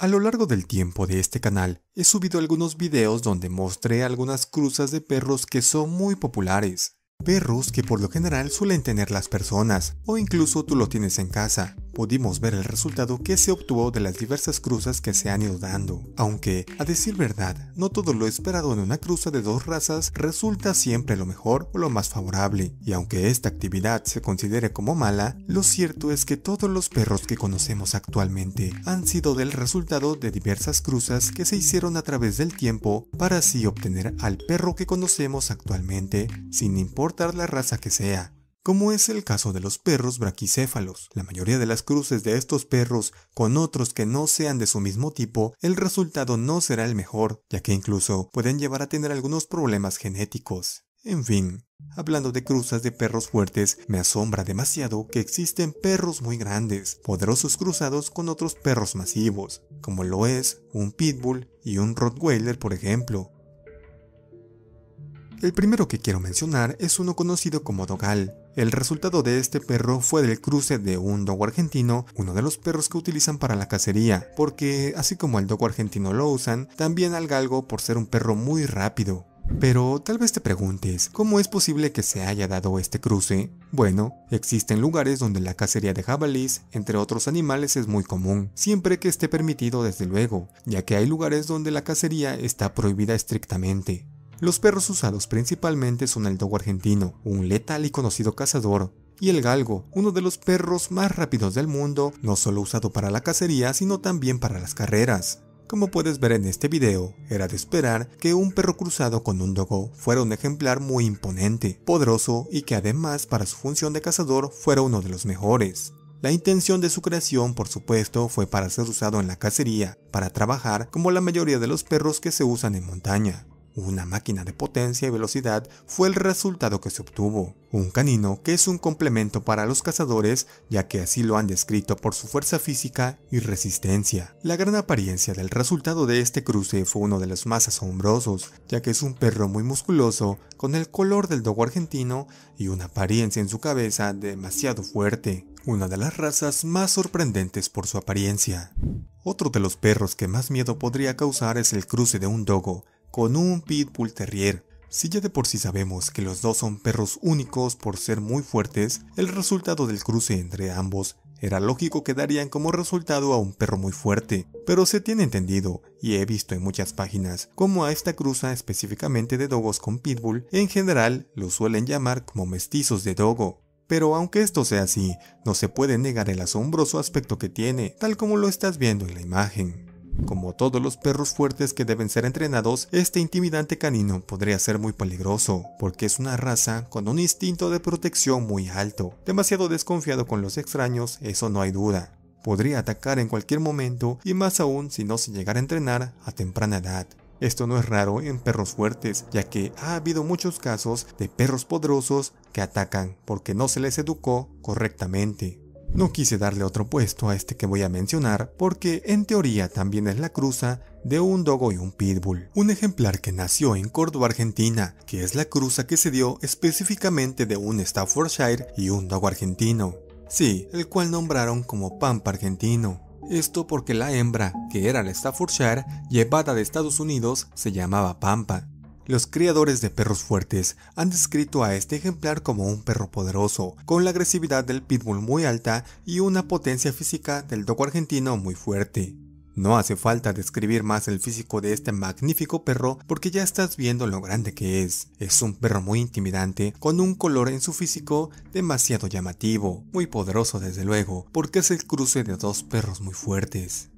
A lo largo del tiempo de este canal he subido algunos videos donde mostré algunas cruzas de perros que son muy populares. Perros que por lo general suelen tener las personas, o incluso tú lo tienes en casa, pudimos ver el resultado que se obtuvo de las diversas cruzas que se han ido dando. Aunque, a decir verdad, no todo lo esperado en una cruza de dos razas resulta siempre lo mejor o lo más favorable, y aunque esta actividad se considere como mala, lo cierto es que todos los perros que conocemos actualmente han sido del resultado de diversas cruzas que se hicieron a través del tiempo para así obtener al perro que conocemos actualmente, sin importar la raza que sea como es el caso de los perros braquicéfalos. La mayoría de las cruces de estos perros con otros que no sean de su mismo tipo, el resultado no será el mejor, ya que incluso pueden llevar a tener algunos problemas genéticos. En fin, hablando de cruzas de perros fuertes, me asombra demasiado que existen perros muy grandes, poderosos cruzados con otros perros masivos, como lo es un pitbull y un rottweiler por ejemplo. El primero que quiero mencionar es uno conocido como Dogal, el resultado de este perro fue del cruce de un dogo argentino, uno de los perros que utilizan para la cacería, porque así como el dogo argentino lo usan, también al galgo por ser un perro muy rápido. Pero tal vez te preguntes, ¿cómo es posible que se haya dado este cruce? Bueno, existen lugares donde la cacería de jabalís, entre otros animales, es muy común, siempre que esté permitido desde luego, ya que hay lugares donde la cacería está prohibida estrictamente. Los perros usados principalmente son el dogo argentino, un letal y conocido cazador, y el galgo, uno de los perros más rápidos del mundo, no solo usado para la cacería, sino también para las carreras. Como puedes ver en este video, era de esperar que un perro cruzado con un dogo fuera un ejemplar muy imponente, poderoso y que además para su función de cazador fuera uno de los mejores. La intención de su creación, por supuesto, fue para ser usado en la cacería, para trabajar como la mayoría de los perros que se usan en montaña. Una máquina de potencia y velocidad fue el resultado que se obtuvo. Un canino que es un complemento para los cazadores ya que así lo han descrito por su fuerza física y resistencia. La gran apariencia del resultado de este cruce fue uno de los más asombrosos ya que es un perro muy musculoso con el color del dogo argentino y una apariencia en su cabeza demasiado fuerte. Una de las razas más sorprendentes por su apariencia. Otro de los perros que más miedo podría causar es el cruce de un dogo, con un Pitbull Terrier. Si ya de por sí sabemos que los dos son perros únicos por ser muy fuertes, el resultado del cruce entre ambos era lógico que darían como resultado a un perro muy fuerte, pero se tiene entendido, y he visto en muchas páginas, como a esta cruza específicamente de dogos con pitbull, en general lo suelen llamar como mestizos de dogo. Pero aunque esto sea así, no se puede negar el asombroso aspecto que tiene, tal como lo estás viendo en la imagen. Como todos los perros fuertes que deben ser entrenados, este intimidante canino podría ser muy peligroso, porque es una raza con un instinto de protección muy alto. Demasiado desconfiado con los extraños, eso no hay duda. Podría atacar en cualquier momento y más aún si no se llegara a entrenar a temprana edad. Esto no es raro en perros fuertes, ya que ha habido muchos casos de perros poderosos que atacan porque no se les educó correctamente. No quise darle otro puesto a este que voy a mencionar porque en teoría también es la cruza de un dogo y un pitbull, un ejemplar que nació en Córdoba, Argentina, que es la cruza que se dio específicamente de un Staffordshire y un dogo argentino. Sí, el cual nombraron como Pampa argentino. Esto porque la hembra, que era la Staffordshire, llevada de Estados Unidos, se llamaba Pampa, los criadores de perros fuertes han descrito a este ejemplar como un perro poderoso, con la agresividad del pitbull muy alta y una potencia física del dogo argentino muy fuerte. No hace falta describir más el físico de este magnífico perro porque ya estás viendo lo grande que es. Es un perro muy intimidante, con un color en su físico demasiado llamativo, muy poderoso desde luego, porque es el cruce de dos perros muy fuertes.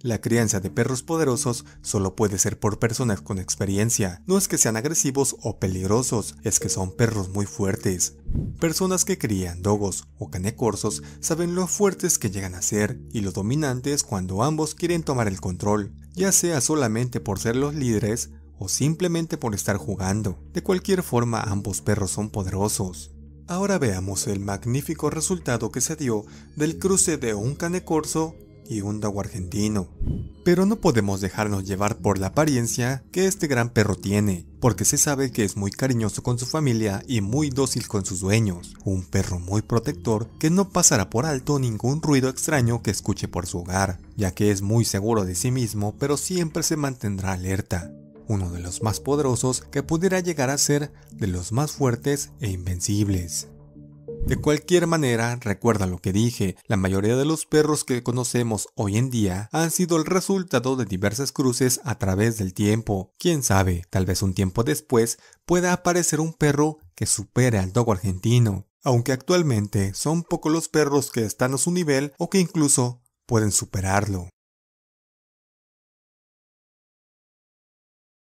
La crianza de perros poderosos solo puede ser por personas con experiencia. No es que sean agresivos o peligrosos, es que son perros muy fuertes. Personas que crían dogos o canecorsos saben lo fuertes que llegan a ser y lo dominantes cuando ambos quieren tomar el control, ya sea solamente por ser los líderes o simplemente por estar jugando. De cualquier forma, ambos perros son poderosos. Ahora veamos el magnífico resultado que se dio del cruce de un cane corso y un dogo argentino. Pero no podemos dejarnos llevar por la apariencia que este gran perro tiene, porque se sabe que es muy cariñoso con su familia y muy dócil con sus dueños, un perro muy protector que no pasará por alto ningún ruido extraño que escuche por su hogar, ya que es muy seguro de sí mismo pero siempre se mantendrá alerta uno de los más poderosos que pudiera llegar a ser de los más fuertes e invencibles. De cualquier manera, recuerda lo que dije, la mayoría de los perros que conocemos hoy en día han sido el resultado de diversas cruces a través del tiempo. Quién sabe, tal vez un tiempo después pueda aparecer un perro que supere al dogo argentino, aunque actualmente son pocos los perros que están a su nivel o que incluso pueden superarlo.